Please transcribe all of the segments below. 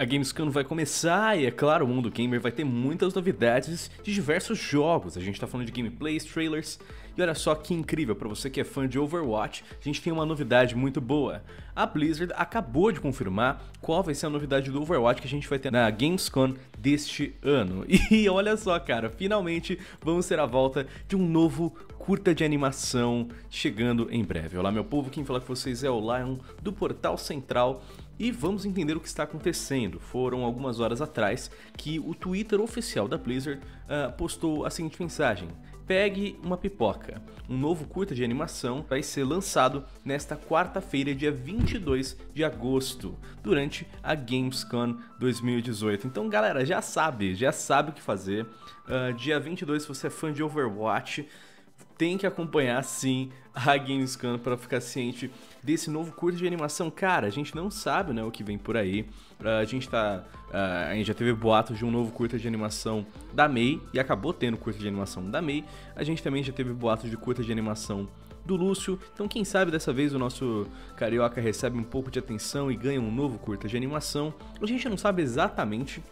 A Gamescom vai começar e, é claro, o mundo gamer vai ter muitas novidades de diversos jogos. A gente tá falando de gameplays, trailers e olha só que incrível, para você que é fã de Overwatch, a gente tem uma novidade muito boa. A Blizzard acabou de confirmar qual vai ser a novidade do Overwatch que a gente vai ter na Gamescom deste ano. E olha só, cara, finalmente vamos ter a volta de um novo curta de animação chegando em breve. Olá, meu povo, quem fala com vocês é o Lion do Portal Central e vamos entender o que está acontecendo. Foram algumas horas atrás que o Twitter oficial da Blizzard uh, postou a seguinte mensagem. Pegue uma pipoca. Um novo curta de animação vai ser lançado nesta quarta-feira, dia 22 de agosto, durante a Gamescom 2018. Então, galera, já sabe, já sabe o que fazer. Uh, dia 22, se você é fã de Overwatch, tem que acompanhar sim a Gamescom para ficar ciente desse novo curso de animação. Cara, a gente não sabe né, o que vem por aí. Uh, a gente tá. Uh, a gente já teve boatos de um novo curta de animação da Mei e acabou tendo curta de animação da Mei. A gente também já teve boatos de curta de animação do Lúcio. Então, quem sabe dessa vez o nosso carioca recebe um pouco de atenção e ganha um novo curta de animação. A gente não sabe exatamente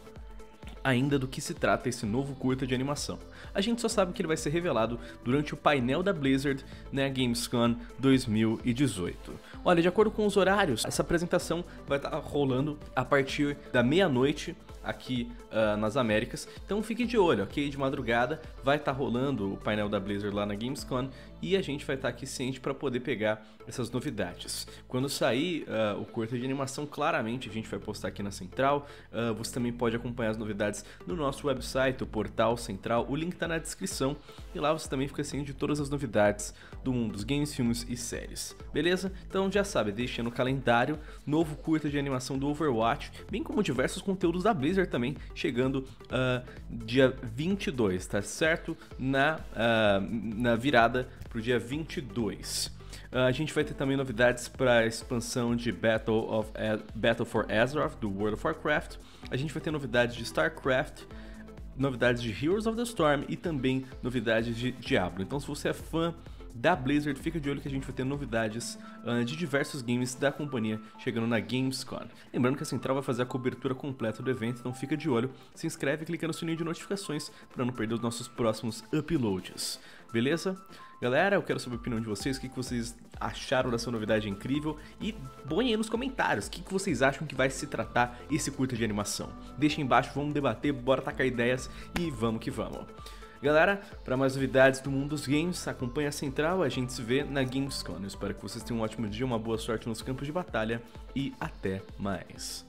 ainda do que se trata esse novo curta de animação. A gente só sabe que ele vai ser revelado durante o painel da Blizzard na né, Gamescom 2018. Olha, de acordo com os horários, essa apresentação vai estar rolando a partir da meia-noite aqui uh, nas Américas. Então fique de olho, ok? De madrugada vai estar tá rolando o painel da Blizzard lá na Gamescom e a gente vai estar tá aqui ciente para poder pegar essas novidades. Quando sair uh, o curta de animação, claramente a gente vai postar aqui na Central. Uh, você também pode acompanhar as novidades no nosso website, o Portal Central. O link está na descrição e lá você também fica ciente de todas as novidades do mundo dos games, filmes e séries. Beleza? Então já sabe, deixa no calendário novo curta de animação do Overwatch, bem como diversos conteúdos da Blizzard também, chegando uh, dia 22, tá certo? Na, uh, na virada pro dia 22. Uh, a gente vai ter também novidades para a expansão de Battle, of, Battle for Azeroth do World of Warcraft. A gente vai ter novidades de StarCraft, novidades de Heroes of the Storm e também novidades de Diablo. Então, se você é fã da Blizzard, fica de olho que a gente vai ter novidades uh, de diversos games da companhia chegando na Gamescom. Lembrando que a Central vai fazer a cobertura completa do evento, então fica de olho, se inscreve e clica no sininho de notificações para não perder os nossos próximos uploads. Beleza? Galera, eu quero saber a opinião de vocês, o que, vocês acharam dessa novidade incrível e põem aí nos comentários o que, que vocês acham que vai se tratar esse curta de animação. Deixa aí embaixo, vamos debater, bora tacar ideias e vamos que vamos. Galera, para mais novidades do mundo dos games, acompanha a Central, a gente se vê na Gamescom. Espero que vocês tenham um ótimo dia, uma boa sorte nos campos de batalha e até mais.